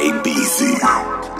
Jay